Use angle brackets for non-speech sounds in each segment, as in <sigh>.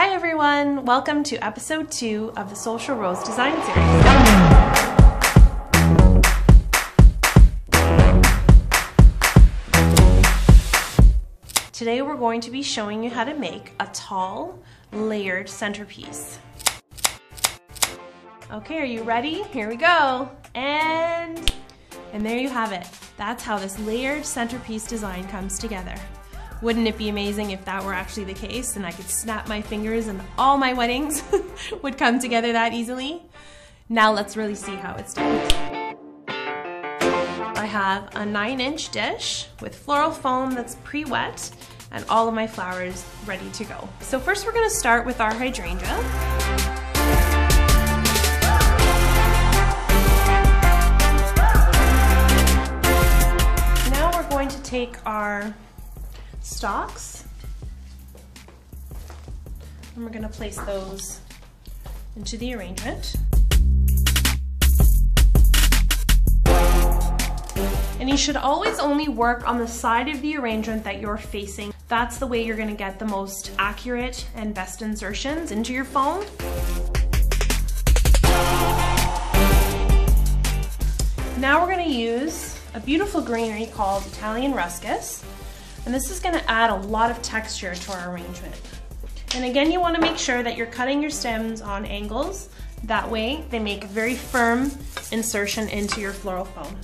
Hi everyone, welcome to episode two of the Social Rose Design Series. Today we're going to be showing you how to make a tall, layered centerpiece. Okay, are you ready? Here we go. And, and there you have it. That's how this layered centerpiece design comes together. Wouldn't it be amazing if that were actually the case and I could snap my fingers and all my weddings <laughs> would come together that easily? Now let's really see how it's done. I have a nine inch dish with floral foam that's pre-wet and all of my flowers ready to go. So first we're gonna start with our hydrangea. Now we're going to take our stalks. And we're gonna place those into the arrangement. And you should always only work on the side of the arrangement that you're facing. That's the way you're gonna get the most accurate and best insertions into your foam. Now we're gonna use a beautiful greenery called Italian Ruscus. And this is gonna add a lot of texture to our arrangement. And again, you wanna make sure that you're cutting your stems on angles. That way, they make a very firm insertion into your floral foam.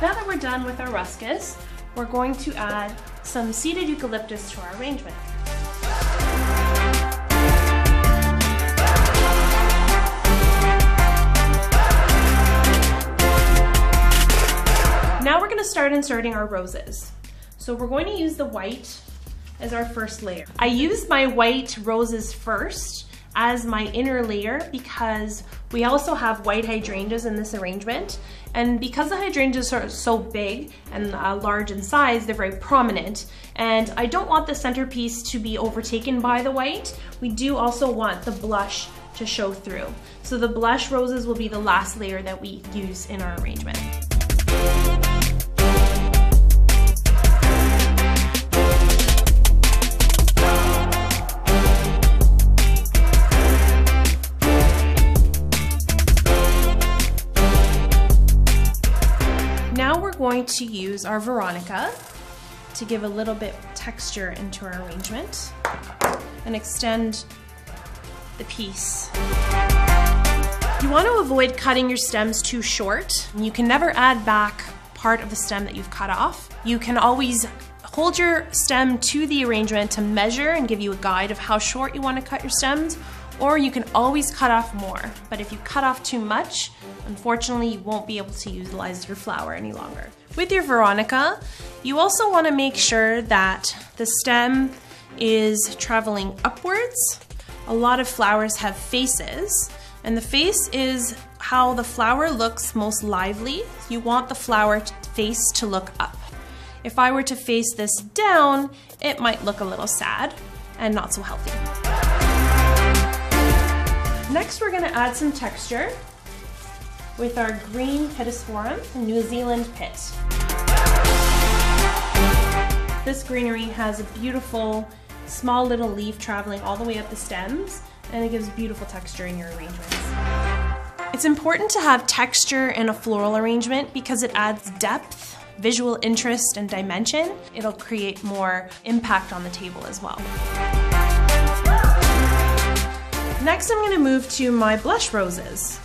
Now that we're done with our ruscus, we're going to add some seeded eucalyptus to our arrangement. Inserting our roses. So we're going to use the white as our first layer. I use my white roses first as my inner layer because we also have white hydrangeas in this arrangement. And because the hydrangeas are so big and uh, large in size, they're very prominent. And I don't want the centerpiece to be overtaken by the white. We do also want the blush to show through. So the blush roses will be the last layer that we use in our arrangement. Going to use our Veronica to give a little bit texture into our arrangement and extend the piece. You want to avoid cutting your stems too short. You can never add back part of the stem that you've cut off. You can always hold your stem to the arrangement to measure and give you a guide of how short you want to cut your stems or you can always cut off more. But if you cut off too much, unfortunately you won't be able to utilize your flower any longer. With your Veronica, you also wanna make sure that the stem is traveling upwards. A lot of flowers have faces, and the face is how the flower looks most lively. You want the flower face to look up. If I were to face this down, it might look a little sad and not so healthy. Next, we're gonna add some texture with our green Pittosporum New Zealand Pitt. This greenery has a beautiful small little leaf traveling all the way up the stems and it gives beautiful texture in your arrangements. It's important to have texture in a floral arrangement because it adds depth, visual interest, and dimension. It'll create more impact on the table as well. Next I'm gonna move to my blush roses.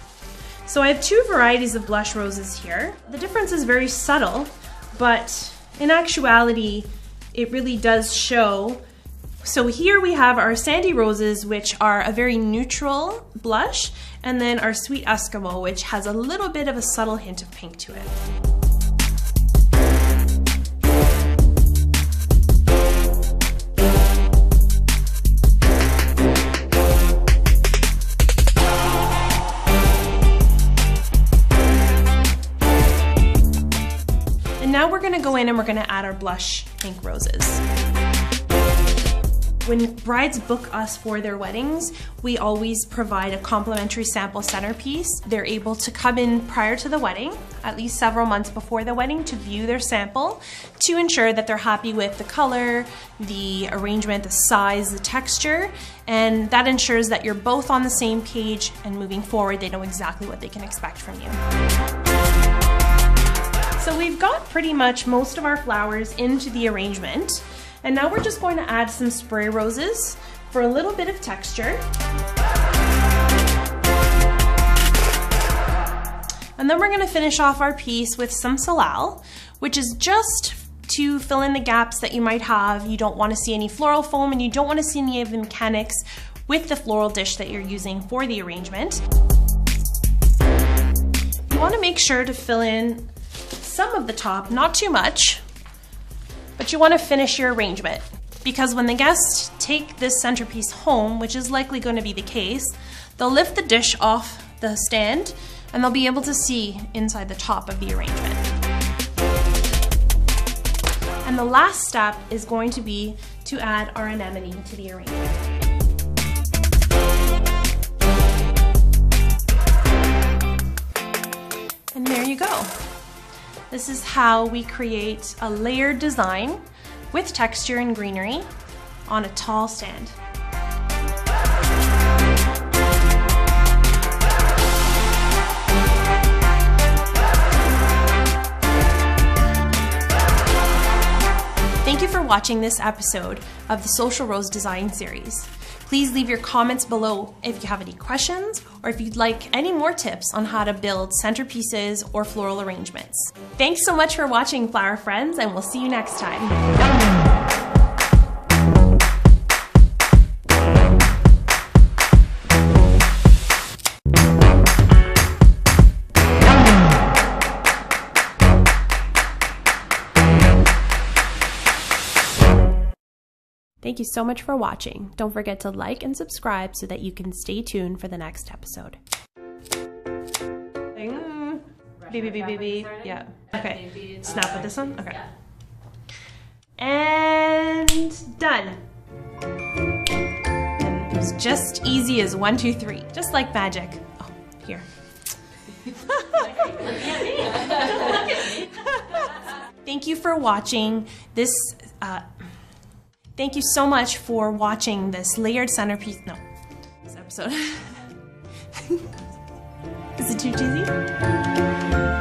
So I have two varieties of blush roses here. The difference is very subtle, but in actuality, it really does show. So here we have our sandy roses, which are a very neutral blush, and then our sweet Eskimo, which has a little bit of a subtle hint of pink to it. In and we're gonna add our blush pink roses. When brides book us for their weddings, we always provide a complimentary sample centerpiece. They're able to come in prior to the wedding, at least several months before the wedding, to view their sample to ensure that they're happy with the color, the arrangement, the size, the texture, and that ensures that you're both on the same page and moving forward, they know exactly what they can expect from you. So we've got pretty much most of our flowers into the arrangement. And now we're just going to add some spray roses for a little bit of texture. And then we're gonna finish off our piece with some salal, which is just to fill in the gaps that you might have. You don't wanna see any floral foam and you don't wanna see any of the mechanics with the floral dish that you're using for the arrangement. You wanna make sure to fill in some of the top, not too much, but you wanna finish your arrangement because when the guests take this centerpiece home, which is likely gonna be the case, they'll lift the dish off the stand and they'll be able to see inside the top of the arrangement. And the last step is going to be to add our anemone to the arrangement. And there you go. This is how we create a layered design with texture and greenery on a tall stand. Thank you for watching this episode of the Social Rose Design Series. Please leave your comments below if you have any questions or if you'd like any more tips on how to build centerpieces or floral arrangements. Thanks so much for watching, flower friends, and we'll see you next time. Thank you so much for watching. Don't forget to like and subscribe so that you can stay tuned for the next episode. Baby, baby, baby. Yeah. Okay. Snap with this one? Okay. And done. And it was just easy as one, two, three. Just like magic. Oh, here. <laughs> <laughs> Thank you for watching this. Uh, Thank you so much for watching this layered centerpiece. No, this episode. <laughs> Is it too cheesy?